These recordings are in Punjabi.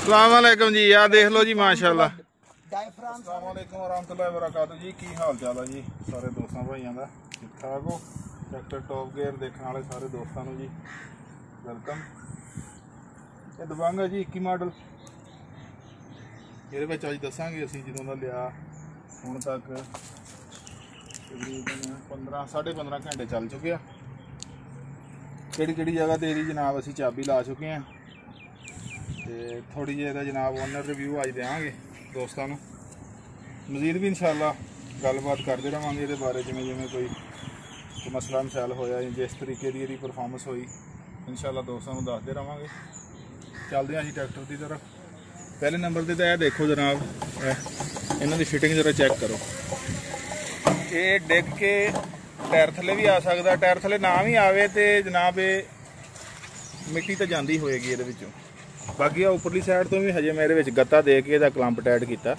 ਸਲਾਮ ਅਲੈਕਮ ਜੀ ਆ ਦੇਖ ਲਓ ਜੀ, ਮਾਸ਼ਾਅੱਲਾ। ਡਾਇਫਰਾਮ ਅਸਲਾਮ ਅਲੈਕਮ ਵਰਹਮਤੁਲਾਹਿ ਵਬਰਕਾਤੁ ਜੀ, ਕੀ ਹਾਲ ਚਾਲ ਆ ਜੀ? ਸਾਰੇ ਦੋਸਤਾਂ ਭਾਈਆਂ ਦਾ, ਠੀਕ ਠਾਕ ਹੋ? ਟਰੈਕਟਰ ਟੌਪ ਗੇਅਰ ਦੇਖਣ ਵਾਲੇ ਸਾਰੇ ਦੋਸਤਾਂ ਨੂੰ ਜੀ ਵੈਲਕਮ ਇਹ ਦਵਾਂਗਾ ਜੀ 21 ਮਾਡਲ ਇਹਦੇ ਵਿੱਚ ਅੱਜ ਦੱਸਾਂਗੇ ਅਸੀਂ ਜਦੋਂ ਦਾ ਲਿਆ, ਹੁਣ ਤੱਕ ਤਕਰੀਬਨ 15 15.5 ਘੰਟੇ ਚੱਲ ਚੁੱਕੇ ਆ। ਕਿਹੜੀ ਕਿਹੜੀ ਜਗ੍ਹਾ ਤੇ ਇਹਦੀ ਜਨਾਬ ਅਸੀਂ ਚਾਬੀ ਲਾ ਚੁੱਕੇ ਆ? ਤੇ ਥੋੜੀ ਜਿਹੀ ਇਹਦਾ ਜਨਾਬ ਓਨਰ ਰਿਵਿਊ ਅੱਜ ਦੇਵਾਂਗੇ ਦੋਸਤਾਂ ਨੂੰ। ਮਜ਼ੀਦ ਵੀ ਇਨਸ਼ਾਅੱਲਾ ਗੱਲਬਾਤ ਕਰਦੇ ਰਵਾਂਗੇ ਇਹਦੇ ਬਾਰੇ, ਜਿਵੇਂ ਜਿਵੇਂ ਕੋਈ ਮਸਲਾ ਮਸਾਇਲ ਹੋਇਆ ਜਾਂ ਜਿਸ ਤਰੀਕੇ ਦੀ ਇਹਦੀ ਪਰਫਾਰਮੈਂਸ ਹੋਈ, ਇਨਸ਼ਾਅੱਲਾ ਦੋਸਤਾਂ ਨੂੰ ਦੱਸਦੇ ਰਵਾਂਗੇ। ਚੱਲਦੇ ਹਾਂ ਅਸੀਂ ਟਰੈਕਟਰ ਦੀ ਤਰਫ। ਪਹਿਲੇ ਨੰਬਰ ਤੇ ਤਾਂ ਇਹ ਦੇਖੋ ਜਨਾਬ ਇਹਨਾਂ ਦੀ ਫਿਟਿੰਗ ਜ਼ਰਾ ਚੈੱਕ ਕਰੋ। ਇਹ ਡਿੱਗ ਕੇ ਟਾਇਰ ਥੱਲੇ ਵੀ ਆ ਸਕਦਾ, ਟਾਇਰ ਥੱਲੇ ਨਾ ਵੀ ਆਵੇ ਤੇ ਜਨਾਬ ਇਹ ਮਿੱਟੀ ਤਾਂ ਜਾਂਦੀ ਹੋਏਗੀ ਇਹਦੇ ਵਿੱਚੋਂ। ਬਾਕੀ ਆ ਉੱਪਰਲੀ ਸਾਈਡ ਤੋਂ ਵੀ ਹਜੇ ਮੈਂ ਇਹਦੇ ਵਿੱਚ ਗੱਤਾ ਦੇ ਕੇ ਇਹਦਾ ਕਲੰਪ ਟਾਈਟ ਕੀਤਾ।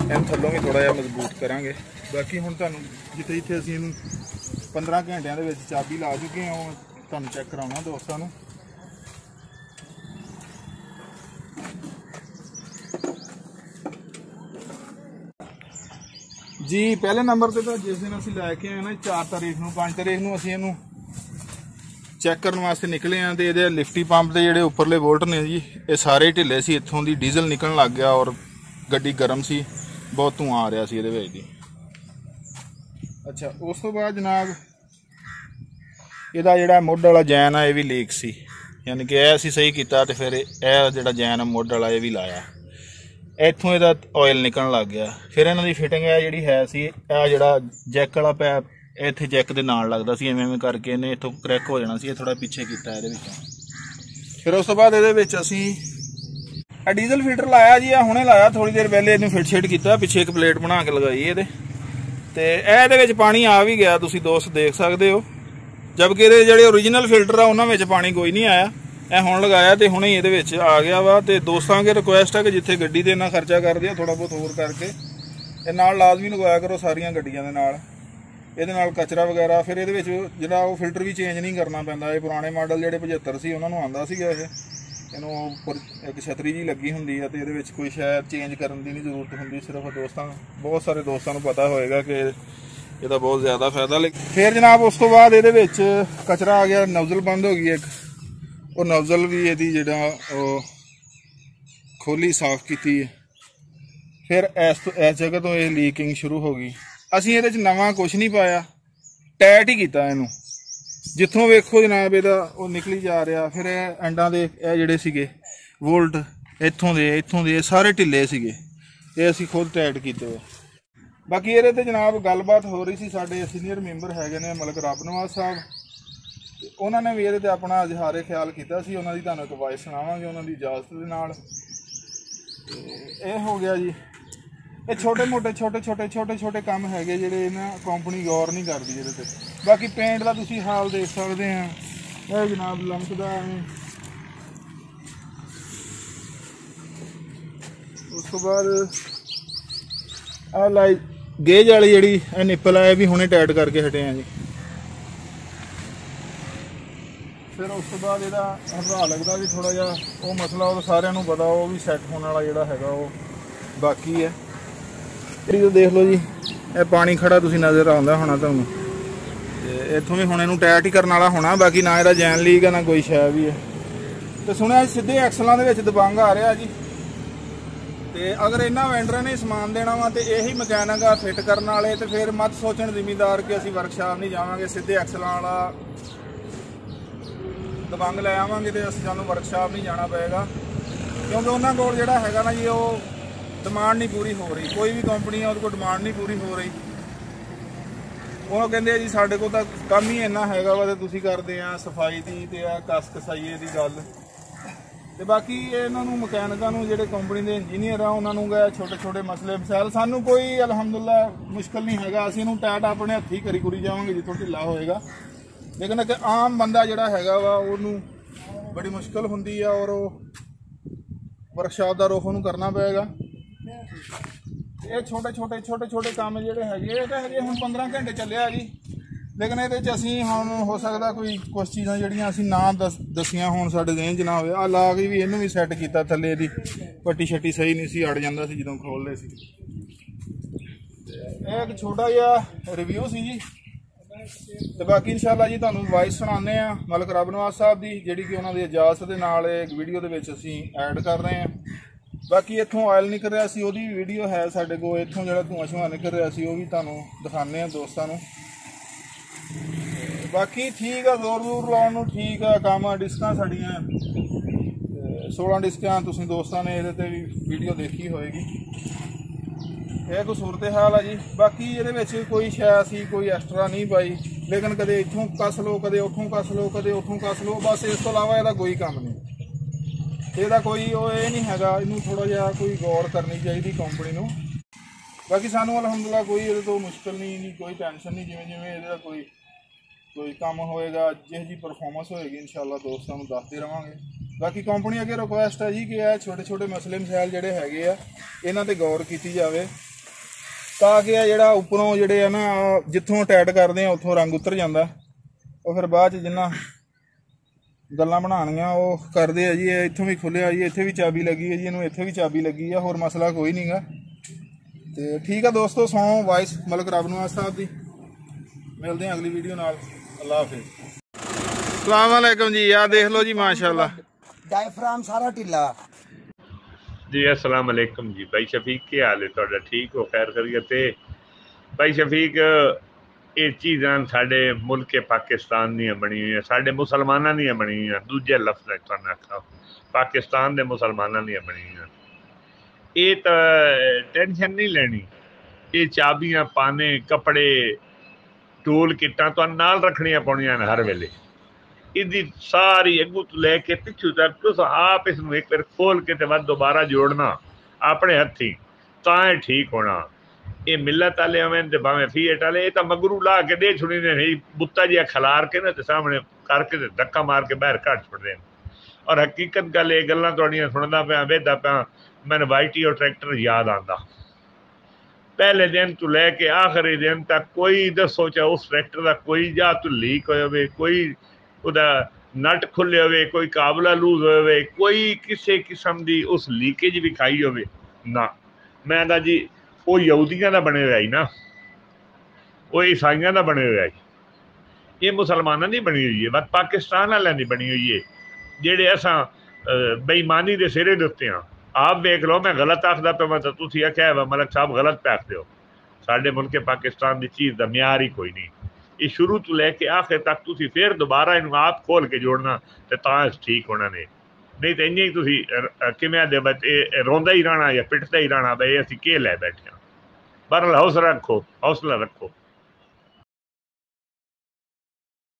ਇਹਨੂੰ ਥੱਲੋਂ ਵੀ ਥੋੜਾ ਜਿਹਾ ਮਜ਼ਬੂਤ ਕਰਾਂਗੇ। ਬਾਕੀ ਹੁਣ ਤੁਹਾਨੂੰ ਜਿੱਥੇ ਜਿੱਥੇ ਅਸੀਂ ਇਹਨੂੰ 15 ਘੰਟਿਆਂ ਦੇ ਵਿੱਚ ਚਾਬੀ ਲਾ ਚੁੱਕੇ ਹਾਂ, ਉਹ ਤੁਹਾਨੂੰ ਚੈੱਕ ਕਰਾਉਣਾ ਦੋਸਤਾਂ ਨੂੰ। ਜੀ, ਪਹਿਲੇ ਨੰਬਰ ਤੇ ਤਾਂ ਜਿਸ ਦਿਨ ਅਸੀਂ ਲੈ ਕੇ ਆਏ ਨਾ 4 ਤਾਰੀਖ ਨੂੰ 5 ਤਾਰੀਖ ਨੂੰ ਅਸੀਂ ਇਹਨੂੰ ਚੈੱਕ ਕਰਨ ਵਾਸਤੇ ਨਿਕਲੇ ਆ ਤੇ ਇਹਦੇ ਲਿਫਟੀ ਪੰਪ ਦੇ ਜਿਹੜੇ ਉੱਪਰਲੇ ਵੋਲਟ ਨੇ ਜੀ, ਇਹ ਸਾਰੇ ਢਿੱਲੇ ਸੀ, ਇੱਥੋਂ ਦੀ ਡੀਜ਼ਲ ਨਿਕਲਣ ਲੱਗ ਗਿਆ ਔਰ ਗੱਡੀ ਗਰਮ ਸੀ, ਬਹੁਤ ਧੂਆਂ ਆ ਰਿਹਾ ਸੀ ਇਹਦੇ ਵਿੱਚ ਦੀ ਅੱਛਾ, ਉਸ ਤੋਂ ਬਾਅਦ ਜਨਾਬ, ਇਹਦਾ ਜਿਹੜਾ ਮੁੱਢ ਵਾਲਾ ਜੈਨ ਆ, ਇਹ ਵੀ ਲੀਕ ਸੀ। ਯਾਨੀ ਕਿ ਇਹ ਅਸੀਂ ਸਹੀ ਕੀਤਾ ਤੇ ਫਿਰ ਇਹ ਜਿਹੜਾ ਜੈਨ ਆ, ਮੁੱਢ ਵਾਲਾ ਇਹ ਵੀ ਲਾਇਆ। ਇੱਥੋਂ ਇਹਦਾ ਆਇਲ ਨਿਕਲਣ ਲੱਗ ਗਿਆ। ਫਿਰ ਇਹਨਾਂ ਦੀ ਫਿਟਿੰਗ ਆ ਜਿਹੜੀ ਹੈ ਸੀ, ਇਹ ਜਿਹੜਾ ਜੈਕ ਵਾਲਾ ਪੈਪ ਇਹ ਇੱਥੇ ਜੈਕ ਦੇ ਨਾਲ ਲੱਗਦਾ ਸੀ, ਐਵੇਂ ਐਵੇਂ ਕਰਕੇ ਇਹਨੇ ਇੱਥੋਂ ਕ੍ਰੈਕ ਹੋ ਜਾਣਾ ਸੀ, ਇਹ ਥੋੜਾ ਪਿੱਛੇ ਕੀਤਾ ਇਹਦੇ ਵਿੱਚੋਂ। ਫਿਰ ਉਸ ਤੋਂ ਬਾਅਦ ਇਹਦੇ ਵਿੱਚ ਅਸੀਂ ਆ ਡੀਜ਼ਲ ਫਿਲਟਰ ਲਾਇਆ ਜੀ ਆ ਹੁਣੇ ਲਾਇਆ ਥੋੜੀ ਦੇਰ ਪਹਿਲੇ ਇਹਨੂੰ ਫਿਟ ਸ਼ੇਡ ਕੀਤਾ, ਪਿੱਛੇ ਇੱਕ ਪਲੇਟ ਬਣਾ ਕੇ ਲਗਾਈ ਇਹਦੇ। ਤੇ ਇਹ ਇਹਦੇ ਵਿੱਚ ਪਾਣੀ ਆ ਵੀ ਗਿਆ, ਤੁਸੀਂ ਦੋਸਤ ਦੇਖ ਸਕਦੇ ਹੋ। ਜਦਕਿ ਇਹਦੇ ਜਿਹੜੇ origignal ਫਿਲਟਰ ਆ, ਉਹਨਾਂ ਵਿੱਚ ਪਾਣੀ ਕੋਈ ਨਹੀਂ ਆਇਆ। ਇਹ ਹੁਣ ਲਗਾਇਆ ਤੇ ਹੁਣੇ ਇਹਦੇ ਵਿੱਚ ਆ ਗਿਆ ਵਾ। ਤੇ ਦੋਸਤਾਂ ਅੱਗੇ ਰਿਕੁਐਸਟ ਆ ਕਿ ਜਿੱਥੇ ਗੱਡੀ ਤੇ ਇੰਨਾ ਖਰਚਾ ਕਰਦੇ ਆ ਥੋੜਾ ਬਹੁਤ ਹੋਰ ਕਰਕੇ। ਇਹ ਨਾਲ ਲਾਜ਼ਮੀ ਲਗਾਇਆ ਕਰੋ ਸਾਰੀਆਂ ਗੱਡੀਆਂ ਦੇ ਨਾਲ। ਇਹਦੇ ਨਾਲ ਕਚਰਾ ਵਗੈਰਾ, ਫਿਰ ਇਹਦੇ ਵਿੱਚ ਜਿਹੜਾ ਉਹ ਫਿਲਟਰ ਵੀ ਚੇਂਜ ਨਹੀਂ ਕਰਨਾ ਪੈਂਦਾ। ਇਹ ਪੁਰਾਣੇ ਮਾਡਲ ਜਿਹੜੇ 75 ਸੀ, ਉਹਨਾਂ ਨੂੰ ਆਂਦਾ ਸੀਗਾ ਇਹ। ਇਹਨੂੰ ਉੱਪਰ ਇੱਕ ਛਤਰੀ ਜੀ ਲੱਗੀ ਹੁੰਦੀ ਆ ਤੇ ਇਹਦੇ ਵਿੱਚ ਕੋਈ ਸ਼ਾਇਦ ਚੇਂਜ ਕਰਨ ਦੀ ਨਹੀਂ ਜ਼ਰੂਰਤ ਹੁੰਦੀ, ਸਿਰਫ ਦੋਸਤਾਂ ਬਹੁਤ ਸਾਰੇ ਦੋਸਤਾਂ ਨੂੰ ਪਤਾ ਹੋਏਗਾ ਕਿ ਇਹਦਾ ਬਹੁਤ ਜ਼ਿਆਦਾ ਫਾਇਦਾ। ਲੈ ਫਿਰ ਜਨਾਬ, ਉਸ ਤੋਂ ਬਾਅਦ ਇਹਦੇ ਵਿੱਚ ਕਚਰਾ ਆ ਗਿਆ ਨਵਜ਼ਲ ਬੰਦ ਹੋ ਗਈ ਇੱਕ। ਉਹ ਨਵਜ਼ਲ ਵੀ ਇਹਦੀ ਜਿਹੜਾ ਉਹ ਖੋਲੀ ਸਾਫ਼ ਕੀਤੀ ਫਿਰ ਇਸ ਤੋਂ ਇਸ ਜਗ੍ਹਾ ਤੋਂ ਇਹ ਲੀਕਿੰਗ ਸ਼ੁਰੂ ਹੋ ਗਈ। ਅਸੀਂ ਇਹਦੇ 'ਚ ਨਵਾਂ ਕੁਝ ਨਹੀਂ ਪਾਇਆ। ਟੈਟ ਹੀ ਕੀਤਾ ਇਹਨੂੰ। ਜਿੱਥੋਂ ਵੇਖੋ ਜਨਾਬ ਇਹਦਾ, ਉਹ ਨਿਕਲੀ ਜਾ ਰਿਹਾ। ਫਿਰ ਇਹ ਐਂਡਾਂ ਦੇ, ਇਹ ਜਿਹੜੇ ਸੀਗੇ, ਵੋਲਟ, ਇੱਥੋਂ ਦੇ ਇੱਥੋਂ ਦੇ ਸਾਰੇ ਢਿੱਲੇ ਸੀਗੇ। ਇਹ ਅਸੀਂ ਖੁਦ ਟੈਟ ਕੀਤੇ ਆ ਬਾਕੀ ਇਹਦੇ ਤੇ ਜਨਾਬ ਗੱਲਬਾਤ ਹੋ ਰਹੀ ਸੀ, ਸਾਡੇ ਸੀਨੀਅਰ ਮੈਂਬਰ ਹੈਗੇ ਨੇ, ਮਲਕ ਰੱਬ ਨਵਾਜ਼ ਸਾਹਿਬ। ਤੇ ਉਹਨਾਂ ਨੇ ਵੀ ਇਹਦੇ ਤੇ ਆਪਣਾ ਇਜ਼ਹਾਰੇ ਖਿਆਲ ਕੀਤਾ ਸੀ। ਉਹਨਾਂ ਦੀ ਤੁਹਾਨੂੰ ਇੱਕ ਵਾਇਸ ਸੁਣਾਵਾਂਗੇ, ਉਹਨਾਂ ਦੀ ਇਜਾਜ਼ਤ ਦੇ ਨਾਲ। ਤੇ ਇਹ ਹੋ ਗਿਆ ਜੀ। ਇਹ ਛੋਟੇ ਮੋਟੇ, ਛੋਟੇ ਛੋਟੇ ਛੋਟੇ ਛੋਟੇ ਕੰਮ ਹੈਗੇ ਜਿਹੜੇ ਇਹਨਾਂ ਕੰਪਨੀ ਗੌਰ ਨਹੀਂ ਕਰਦੀ ਇਹਦੇ ਤੇ। ਬਾਕੀ ਪੇਂਟ ਦਾ ਤੁਸੀਂ ਹਾਲ ਦੇਖ ਸਕਦੇ ਆ। ਇਹ ਜਨਾਬ ਲੰਕਦਾ ਐਵੇਂ ਉਸ ਤੋਂ ਬਾਅਦ ਆ ਲਾਈ ਗੇਜ ਵਾਲੀ ਜਿਹੜੀ, ਇਹ ਨਿੱਪਲ ਆ, ਇਹ ਵੀ ਹੁਣੇ ਟਾਈਟ ਕਰਕੇ ਹਟੇ ਆ ਜੀ। ਫਿਰ ਉਸ ਤੋਂ ਬਾਅਦ ਇਹਦਾ ਹਰਰਾ ਲੱਗਦਾ ਵੀ ਥੋੜਾ ਜਿਹਾ, ਉਹ ਮਸਲਾ ਉਹ ਸਾਰਿਆਂ ਨੂੰ ਪਤਾ, ਉਹ ਵੀ ਸੈੱਟ ਹੋਣ ਵਾਲਾ ਜਿਹੜਾ ਹੈਗਾ ਉਹ ਬਾਕੀ ਹੈ। ਇਹ ਤਾਂ ਦੇਖ ਲਓ ਜੀ, ਇਹ ਪਾਣੀ ਖੜਾ ਤੁਸੀਂ ਨਜ਼ਰ ਆਉਂਦਾ ਹੋਣਾ ਤੁਹਾਨੂੰ। ਤੇ ਇੱਥੋਂ ਵੀ ਹੁਣ ਇਹਨੂੰ ਟਾਇਟ ਹੀ ਕਰਨ ਵਾਲਾ ਹੋਣਾ, ਬਾਕੀ ਨਾ ਇਹਦਾ ਜੈਨ ਲੀਕ ਆ, ਨਾ ਕੋਈ ਸ਼ੈ ਵੀ ਹੈ ਤੇ ਸੁਣਿਆ ਸਿੱਧੇ ਐਕਸਲਾਂ ਦੇ ਵਿੱਚ ਦਬੰਗ ਆ ਰਿਹਾ ਜੀ। ਤੇ ਅਗਰ ਇਹਨਾਂ ਵੈਂਡਰਾਂ ਨੇ ਸਮਾਨ ਦੇਣਾ ਵਾ ਤੇ ਇਹੀ ਮਕੈਨਿਕ ਆ ਫਿੱਟ ਕਰਨ ਵਾਲੇ, ਤੇ ਫਿਰ ਮਤ ਸੋਚਣ ਜ਼ਿਮੀਂਦਾਰ ਕਿ ਅਸੀਂ ਵਰਕਸ਼ਾਪ ਨਹੀਂ ਜਾਵਾਂਗੇ, ਸਿੱਧੇ ਐਕਸਲਾਂ ਵਾਲਾ ਦਬੰਗ ਲੈ ਆਵਾਂਗੇ ਤੇ ਅਸੀਂ ਸਾਨੂੰ ਵਰਕਸ਼ਾਪ ਨਹੀਂ ਜਾਣਾ ਪਏਗਾ। ਕਿਉਂਕਿ ਉਹਨਾਂ ਕੋਲ ਜਿਹੜਾ ਹੈਗਾ ਨਾ ਜੀ, ਉਹ ਡਿਮਾਂਡ ਨਹੀਂ ਪੂਰੀ ਹੋ ਰਹੀ। ਕੋਈ ਵੀ ਕੰਪਨੀ ਆ, ਉਹਦੇ ਕੋਲ ਡਿਮਾਂਡ ਨਹੀਂ ਪੂਰੀ ਹੋ ਰਹੀ। ਉਹ ਕਹਿੰਦੇ ਆ ਜੀ, ਸਾਡੇ ਕੋਲ ਤਾਂ ਕੰਮ ਹੀ ਇੰਨਾ ਹੈਗਾ ਵਾ ਤੇ ਤੁਸੀਂ ਕਰਦੇ ਆ, ਸਫ਼ਾਈ ਦੀ ਤੇ ਆ, ਕਸ ਕਸਾਈਏ ਦੀ ਗੱਲ। ਤੇ ਬਾਕੀ ਇਹਨਾਂ ਨੂੰ ਮਕੈਨਿਕਾਂ ਨੂੰ, ਜਿਹੜੇ ਕੰਪਨੀ ਦੇ ਇੰਜੀਨੀਅਰ ਆ, ਉਹਨਾਂ ਨੂੰ ਗਏ ਛੋਟੇ ਛੋਟੇ ਮਸਲੇ ਮਸਾਇਲ ਸਾਨੂੰ ਕੋਈ, ਅਲਹਮਦੁਲਿਲਾ, ਮੁਸ਼ਕਲ ਨਹੀਂ ਹੈਗਾ। ਅਸੀਂ ਇਹਨੂੰ ਟੈਟ ਆਪਣੇ ਹੱਥੀ ਕਰੀ ਕੁਰੀ ਜਾਵਾਂਗੇ, ਜਿੱਥੋਂ ਢਿੱਲਾ ਹੋਏਗਾ। ਲੇਕਿਨ ਇੱਕ ਆਮ ਬੰਦਾ ਜਿਹੜਾ ਹੈਗਾ ਵਾ, ਉਹਨੂੰ ਬੜੀ ਮੁਸ਼ਕਲ ਹੁੰਦੀ ਆ ਔਰ ਉਹ ਵਰਕਸ਼ਾਪ ਦਾ ਰੁਖ ਉਹਨੂੰ ਕਰਨਾ ਪਏਗਾ। ਇਹ ਛੋਟੇ ਛੋਟੇ ਛੋਟੇ ਛੋਟੇ ਕੰਮ ਜਿਹੜੇ ਹੈਗੇ, ਇਹ ਤਾਂ ਹਜੇ ਹੁਣ 15 ਘੰਟੇ ਚੱਲਿਆ ਜੀ। ਲੇਕਿਨ ਇਹਦੇ ਚ ਅਸੀਂ ਹੁਣ ਹੋ ਸਕਦਾ ਕੋਈ ਕੁਝ ਚੀਜ਼ਾਂ ਜਿਹੜੀਆਂ ਅਸੀਂ ਨਾ ਦੱਸ- ਦੱਸੀਆਂ ਹੋਣ ਸਾਡੇ ਜ਼ਿਹਨ 'ਚ ਨਾ ਹੋਵੇ। ਆ ਲਾ ਕੇ ਵੀ ਇਹਨੂੰ ਵੀ ਸੈੱਟ ਕੀਤਾ ਥੱਲੇ ਇਹਦੀ ਪੱਟੀ ਛੱਟੀ ਸਹੀ ਨਹੀਂ ਸੀ, ਅੜ ਜਾਂਦਾ ਸੀ ਜਦੋਂ ਖੋਲਦੇ ਸੀ। ਇਹ ਇੱਕ ਛੋਟਾ ਜਿਹਾ ਰਿਵਿਊ ਸੀ ਜੀ। ਤੇ ਬਾਕੀ ਇਨਸ਼ਾਅੱਲਾ ਜੀ ਤੁਹਾਨੂੰ ਵਾਇਸ ਸੁਣਾਉਂਦੇ ਆ ਮਲਕ ਰਬਨਵਾਸ ਸਾਹਿਬ ਦੀ, ਜਿਹੜੀ ਕਿ ਉਹਨਾਂ ਦੀ ਇਜਾਜ਼ਤ ਦੇ ਨਾਲ ਇੱਕ ਵੀਡੀਓ ਦੇ ਵਿੱਚ ਅਸੀਂ ਐਡ ਕਰ ਰਹੇ ਹਾਂ। ਬਾਕੀ ਇੱਥੋਂ ਆਇਲ ਨਿਕਲ ਰਿਹਾ ਸੀ, ਉਹਦੀ ਵੀਡੀਓ ਹੈ ਸਾਡੇ ਕੋਲ, ਇੱਥੋਂ ਜਿਹੜਾ ਧੂਆਂ ਸ਼ੂਆਂ ਨਿਕਲ ਰਿਹਾ ਸੀ, ਉਹ ਵੀ ਤੁਹਾਨੂੰ ਦਿਖਾਉਂਦੇ ਆ ਦੋਸਤਾਂ ਨੂੰ। ਬਾਕੀ ਠੀਕ ਆ, ਜ਼ੋਰ ਜ਼ੋਰ ਲਾਉਣ ਨੂੰ ਠੀਕ ਆ, ਕੰਮ ਡਿਸਕਾਂ ਸਾਡੀਆਂ ਤੇ 16 ਡਿਸਕਾਂ ਤੁਸੀਂ ਦੋਸਤਾਂ ਨੇ ਇਹਦੇ ਤੇ ਵੀ ਵੀਡੀਓ ਦੇਖੀ ਹੋਏਗੀ। ਇਹ ਕੋ ਸੂਰਤ ਹਾਲ ਆ ਜੀ। ਬਾਕੀ ਇਹਦੇ ਵਿੱਚ ਕੋਈ ਸ਼ੈ ਸੀ, ਕੋਈ ਐਕਸਟਰਾ ਨਹੀਂ ਪਾਈ ਲੇਕਿਨ ਕਦੇ ਇੱਥੋਂ ਕੱਸ ਲਓ, ਕਦੇ ਉੱਥੋਂ ਕੱਸ ਲਓ, ਕਦੇ ਉੱਥੋਂ ਕੱਸ ਲਓ, ਬਸ ਇਸ ਤੋਂ ਇਲਾਵਾ ਇਹਦਾ ਕੋਈ ਕੰਮ ਨਹੀਂ। ਇਹਦਾ ਕੋਈ ਉਹ ਇਹ ਨਹੀਂ ਹੈਗਾ, ਇਹਨੂੰ ਥੋੜਾ ਜਿਹਾ ਕੋਈ ਗੌਰ ਕਰਨੀ ਚਾਹੀਦੀ ਕੰਪਨੀ ਨੂੰ। ਬਾਕੀ ਸਾਨੂੰ ਅਲਹਮਦੁਲਿਲਾ ਕੋਈ ਇਹਦੇ ਤੋਂ ਮੁਸ਼ਕਲ ਨਹੀਂ ਜੀ ਕੋਈ ਟੈਨਸ਼ਨ ਨਹੀਂ, ਜਿਵੇਂ ਜਿਵੇਂ ਇਹਦਾ ਕੋਈ ਕੋਈ ਕੰਮ ਹੋਏਗਾ, ਜਿਹੋ ਜੀ ਪਰਫਾਰਮੈਂਸ ਹੋਏਗੀ, ਇਨਸ਼ਾਅੱਲਾ ਦੋਸਤਾਂ ਨੂੰ ਦੱਸਦੇ ਰਵਾਂਗੇ। ਬਾਕੀ ਕੰਪਨੀ ਅੱਗੇ ਰਿਕੁਐਸਟ ਹੈ ਜੀ ਕਿ ਇਹ ਛੋਟੇ ਛੋਟੇ ਮਸਲੇ ਮਸਾਇਲ ਜਿਹੜੇ ਹੈਗੇ ਆ, ਇਹਨਾਂ ਤੇ ਗੌਰ ਕੀਤੀ ਜਾਵੇ। ਤਾਂ ਕਿ ਇਹ ਜਿਹੜਾ ਉੱਪਰੋਂ ਜਿਹੜੇ ਆ ਨਾ, ਜਿੱਥੋਂ ਟੈਟ ਕਰਦੇ ਆ, ਉੱਥੋਂ ਰੰਗ ਉਤਰ ਜਾਂਦਾ। ਉਹ ਫਿਰ ਬਾਅਦ ਚ ਜਿੰਨਾ ਗੱਲਾਂ ਬਣਾਉਣੀਆਂ ਉਹ ਕਰਦੇ ਆ ਜੀ ਇਹ ਇੱਥੋਂ ਵੀ ਖੁੱਲਿਆ ਜੀ ਇੱਥੇ ਵੀ ਚਾਬੀ ਲੱਗੀ ਹੈ ਜੀ ਇਹਨੂੰ ਇੱਥੇ ਵੀ ਚਾਬੀ ਲੱਗੀ ਆ ਹੋਰ ਮਸਲਾ ਕੋਈ ਨਹੀਂਗਾ ਤੇ ਠੀਕ ਆ ਦੋਸਤੋ ਸੌ ਵਾਇਸ ਮਲਕ ਰੱਬ ਨੂੰ ਸਾਹਿਬ ਦੀ ਮਿਲਦੇ ਹਾਂ ਅਗਲੀ ਵੀਡੀਓ ਨਾਲ। ਅੱਲਾਹ ਹਾਫਿਜ਼। ਸਲਾਮ ਅਲੈਕਮ ਜੀ ਆ ਦੇਖ ਲਓ ਜੀ ਮਾਸ਼ਾਅੱਲਾ। ਡਾਇਫਰਾਮ ਸਾਰਾ ਢਿੱਲਾ। ਜੀ ਅਸਲਾਮ ਅਲੈਕਮ ਜੀ ਭਾਈ ਸ਼ਫੀਕ ਕੀ ਹਾਲ ਹੈ ਤੁਹਾਡਾ? ਠੀਕ ਹੋ? ਖੈਰ ਕਰੀਏ ਤੇ। ਭਾਈ ਸ਼ਫੀਕ ਇਹ ਚੀਜ਼ਾਂ ਸਾਡੇ ਮੁਲਕ ਪਾਕਿਸਤਾਨ ਦੀਆਂ ਬਣੀ ਹੋਈਆਂ, ਸਾਡੇ ਮੁਸਲਮਾਨਾਂ ਦੀਆਂ ਬਣੀ ਹੋਈਆਂ। ਦੂਜੇ ਲਫ਼ਜ਼ ਨਾਲ ਤੁਹਾਨੂੰ ਆਖਾਂ, ਪਾਕਿਸਤਾਨ ਦੇ ਮੁਸਲਮਾਨਾਂ ਦੀਆਂ ਬਣੀ ਹੋਈਆਂ। ਇਹ ਤਾਂ ਟੈਨਸ਼ਨ ਨਹੀਂ ਲੈਣੀ। ਇਹ ਚਾਬੀਆਂ ਪਾਣੇ, ਕੱਪੜੇ ਟੂਲ ਕਿੱਟਾਂ ਤੁਹਾਨੂੰ ਨਾਲ ਰੱਖਣੀਆਂ ਪਾਉਣੀਆਂ ਨੇ ਹਰ ਵੇਲੇ। ਇਹਦੀ ਸਾਰੀ ਅੱਗੂ ਤੋਂ ਲੈ ਕੇ ਪਿੱਛੂ ਤੱਕ ਤੁਸੀਂ ਆਪ ਇਸ ਨੂੰ ਇੱਕ ਵਾਰ ਖੋਲ ਕੇ ਤੇ ਬਾਅਦ ਦੁਬਾਰਾ ਜੋੜਨਾ ਆਪਣੇ ਹੱਥੀ, ਤਾਂ ਇਹ ਠੀਕ ਹੋਣਾ। ਇਹ ਮਿਲਤ ਵਾਲੇ ਆਵੇਂ ਤੇ ਭਾਵੇਂ ਫੀਟ ਵਾਲੇ, ਇਹ ਤਾਂ ਮਗਰੂ ਲਾ ਕੇ ਦੇ ਛੁੜੀ ਨੇ, ਨਹੀਂ, ਬੁੱਤਾ ਜਿਹਾ ਖਲਾਰ ਕੇ ਨਾ ਤੇ ਸਾਹਮਣੇ ਕਰਕੇ ਤੇ ਧੱਕਾ ਮਾਰ ਕੇ ਬਾਹਰ ਕੱਢ ਛੱਡਦੇ ਨੇ ਔਰ ਹਕੀਕਤ ਗੱਲ ਇਹ ਗੱਲਾਂ ਤੁਹਾਡੀਆਂ ਸੁਣਦਾ ਪਿਆ ਵੇਦਾ ਪਿਆ, ਮੈਨੂੰ ਵਾਈਟੀ ਉਹ ਟਰੈਕਟਰ ਯਾਦ ਆਂਦਾ ਪਹਿਲੇ ਦਿਨ ਤੋਂ ਲੈ ਕੇ, ਆਖਰੀ ਦਿਨ ਤੱਕ ਕੋਈ ਦੱਸੋ ਚਾ ਉਸ ਟਰੈਕਟਰ ਦਾ ਕੋਈ ਜਾਂ ਤੋਂ ਲੀਕ ਹੋਇਆ ਹੋਵੇ, ਕੋਈ ਉਹਦਾ ਨਟ ਖੁੱਲੇ ਹੋਵੇ, ਕੋਈ ਕਾਬਲਾ ਲੂਜ਼ ਹੋਵੇ, ਕੋਈ ਕਿਸੇ ਕਿਸਮ ਦੀ ਉਸ ਲੀਕੇਜ ਵੀ ਖਾਈ ਹੋਵੇ, ਨਾ। ਮੈਂ ਦਾ ਜੀ ਉਹ ਯਹੂਦੀਆਂ ਦਾ ਬਣੇ ਹੋਇਆ ਹੀ ਨਾ। ਉਹ ਈਸਾਈਆਂ ਦਾ ਬਣੇ ਹੋਇਆ ਹੀ ਇਹ ਮੁਸਲਮਾਨਾਂ ਦੀ ਬਣੀ ਹੋਈ ਹੈ ਬਸ ਪਾਕਿਸਤਾਨ ਵਾਲਿਆਂ ਦੀ ਬਣੀ ਹੋਈ ਹੈ। ਜਿਹੜੇ ਅਸਾਂ ਅਹ, ਬੇਈਮਾਨੀ ਦੇ ਸਿਰੇ ਦੇ ਉੱਤੇ ਆ ਆਪ ਵੇਖ ਲਓ ਮੈਂ ਗਲਤ ਆਖਦਾ ਪਿਆ ਮੈਂ ਤਾਂ ਤੁਸੀਂ ਆਖਿਆ ਵਾ ਮਲਕ ਸਾਹਿਬ ਗਲਤ ਪੈ ਆਖਦੇ ਹੋ। ਸਾਡੇ ਮੁਲਕ ਪਾਕਿਸਤਾਨ ਦੀ ਚੀਜ਼ ਦਾ ਮਿਆਰ ਹੀ ਕੋਈ ਨਹੀਂ। ਇਹ ਸ਼ੁਰੂ ਤੋਂ ਲੈ ਕੇ ਆਖਰ ਤੱਕ ਤੁਸੀਂ ਫੇਰ ਦੁਬਾਰਾ ਇਹਨੂੰ ਆਪ ਖੋਲ ਕੇ ਜੋੜਨਾ ਤੇ ਤਾਂ ਇਹ ਠੀਕ ਹੋਣਾ ਨੇ। ਨਹੀਂ ਤਾਂ ਇੰਨੇ ਹੀ ਤੁਸੀਂ ਕਿਵੇਂ ਦੇ ਬੱਚੇ ਇਹ ਰੋਂਦਾ ਹੀ ਰਹਿਣਾ ਜਾਂ ਪਿੱਟਦਾ ਹੀ ਰਹਿਣਾ, ਬਈ ਅਸੀਂ ਕੀ ਲੈ ਬੈਠੇ ਹਾਂ। ਪਰ ਹੌਸਲਾ ਰੱਖੋ ਹੌਸਲਾ ਰੱਖੋ।